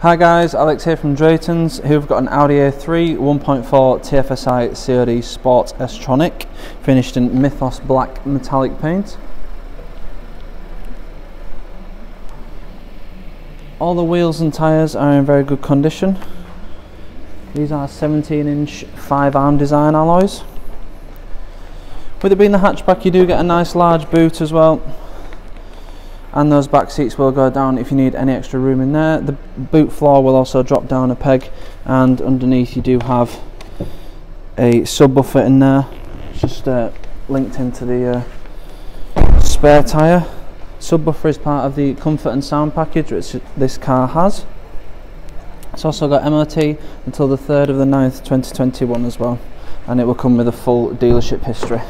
Hi guys, Alex here from Drayton's. We've got an Audi A3 1.4 TFSI COD Sport S-Tronic finished in Mythos black metallic paint. All the wheels and tyres are in very good condition. These are 17 inch 5 arm design alloys. With it being the hatchback you do get a nice large boot as well and those back seats will go down if you need any extra room in there. The boot floor will also drop down a peg and underneath you do have a subwoofer in there it's just uh, linked into the uh, spare tyre. Subwoofer is part of the comfort and sound package which this car has. It's also got MOT until the 3rd of the 9th 2021 as well and it will come with a full dealership history.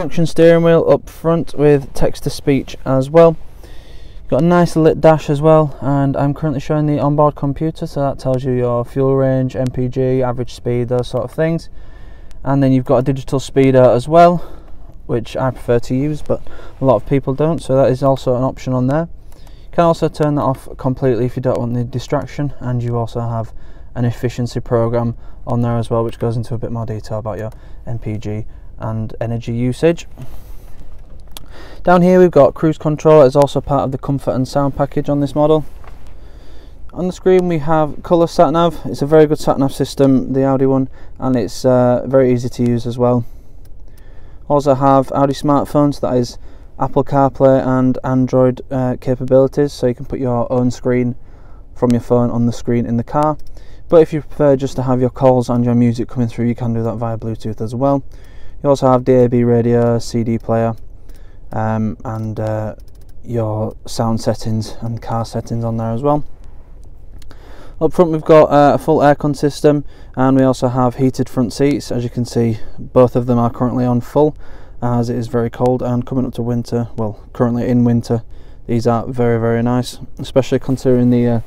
Function steering wheel up front with text to speech as well. Got a nice lit dash as well and I'm currently showing the onboard computer so that tells you your fuel range MPG average speed those sort of things. And then you've got a digital speeder as well which I prefer to use but a lot of people don't so that is also an option on there. You can also turn that off completely if you don't want the distraction and you also have an efficiency program on there as well which goes into a bit more detail about your MPG and energy usage. Down here we've got cruise control as also part of the comfort and sound package on this model. On the screen we have colour sat nav. It's a very good sat nav system, the Audi one, and it's uh, very easy to use as well. Also have Audi smartphones, that is Apple CarPlay and Android uh, capabilities, so you can put your own screen from your phone on the screen in the car. But if you prefer just to have your calls and your music coming through, you can do that via Bluetooth as well. You also have DAB radio, CD player, um, and uh, your sound settings and car settings on there as well. Up front we've got uh, a full aircon system and we also have heated front seats. As you can see both of them are currently on full as it is very cold and coming up to winter, well currently in winter, these are very very nice especially considering the, uh,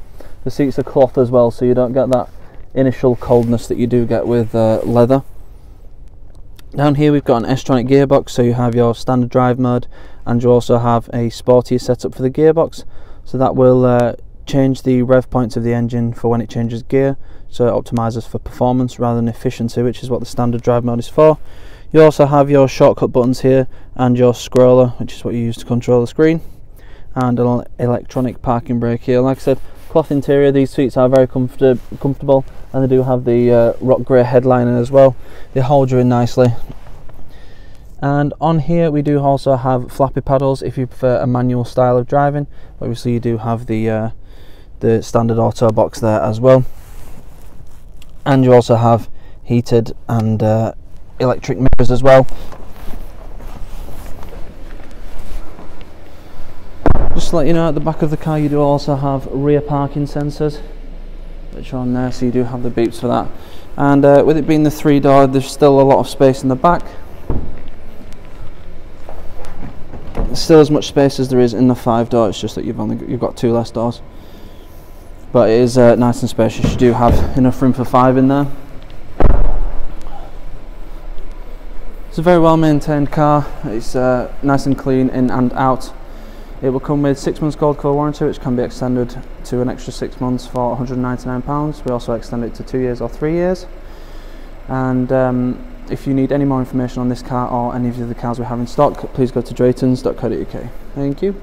the seats are cloth as well so you don't get that initial coldness that you do get with uh, leather. Down here we've got an S-Tronic gearbox, so you have your standard drive mode and you also have a sportier setup for the gearbox. So that will uh, change the rev points of the engine for when it changes gear, so it optimizes for performance rather than efficiency, which is what the standard drive mode is for. You also have your shortcut buttons here and your scroller, which is what you use to control the screen, and an electronic parking brake here. Like I said, cloth interior, these seats are very comfort comfortable and they do have the uh, rock grey headliner as well. They hold you in nicely. And on here we do also have flappy paddles if you prefer a manual style of driving. Obviously you do have the uh, the standard auto box there as well. And you also have heated and uh, electric mirrors as well to let you know at the back of the car you do also have rear parking sensors which are on there so you do have the beeps for that. And uh, with it being the three door there's still a lot of space in the back. There's still as much space as there is in the five door it's just that you've only got, you've got two less doors. But it is uh, nice and spacious. You do have enough room for five in there. It's a very well maintained car. It's uh, nice and clean in and out it will come with six months gold core warranty, which can be extended to an extra six months for £199. We also extend it to two years or three years. And um, if you need any more information on this car or any of the other cars we have in stock, please go to draytons.co.uk. Thank you.